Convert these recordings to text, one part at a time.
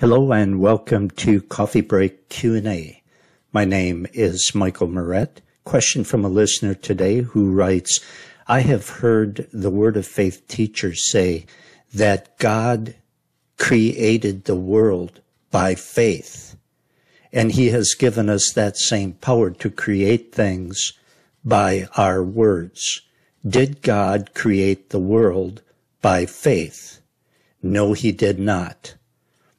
Hello and welcome to Coffee Break Q&A. My name is Michael Meurett. Question from a listener today who writes, I have heard the Word of Faith teachers say that God created the world by faith, and He has given us that same power to create things by our words. Did God create the world by faith? No, He did not.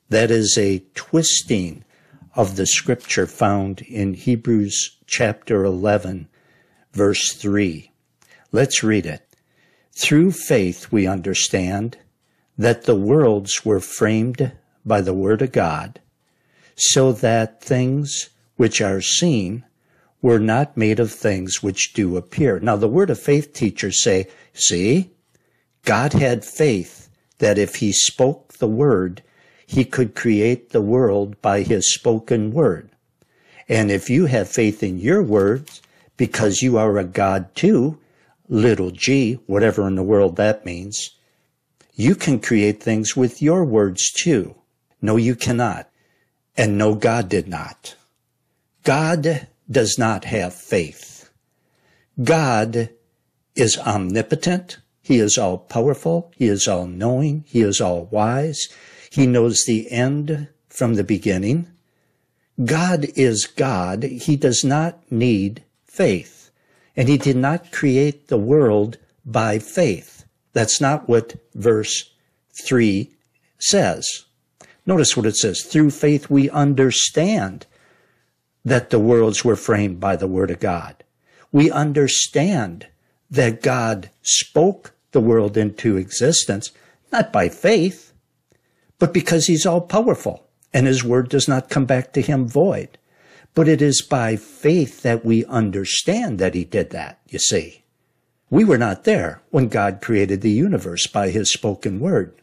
That is a twisting of the scripture found in Hebrews chapter 11, verse 3. Let's read it. Through faith we understand that the worlds were framed by the word of God, so that things which are seen were not made of things which do appear. Now the word of faith teachers say, see, God had faith that if he spoke the word, he could create the world by his spoken word. And if you have faith in your words, because you are a God too, little g, whatever in the world that means, you can create things with your words too. No, you cannot. And no, God did not. God does not have faith. God is omnipotent. He is all powerful. He is all knowing. He is all wise. He knows the end from the beginning. God is God. He does not need faith. And he did not create the world by faith. That's not what verse 3 says. Notice what it says. Through faith we understand that the worlds were framed by the word of God. We understand that God spoke the world into existence, not by faith, but because he's all powerful and his word does not come back to him void. But it is by faith that we understand that he did that, you see. We were not there when God created the universe by his spoken word.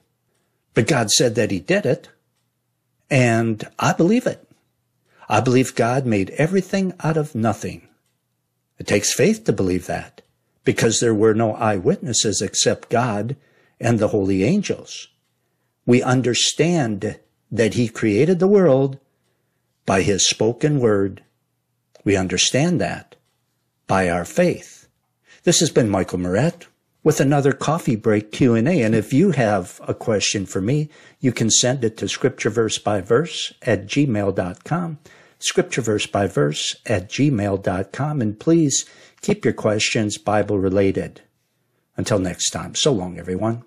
But God said that he did it, and I believe it. I believe God made everything out of nothing. It takes faith to believe that, because there were no eyewitnesses except God and the holy angels we understand that he created the world by his spoken word. We understand that by our faith. This has been Michael Meurett with another coffee break Q&A. And if you have a question for me, you can send it to scripture verse by verse at gmail.com, scripture verse by verse at gmail.com. And please keep your questions Bible related. Until next time, so long, everyone.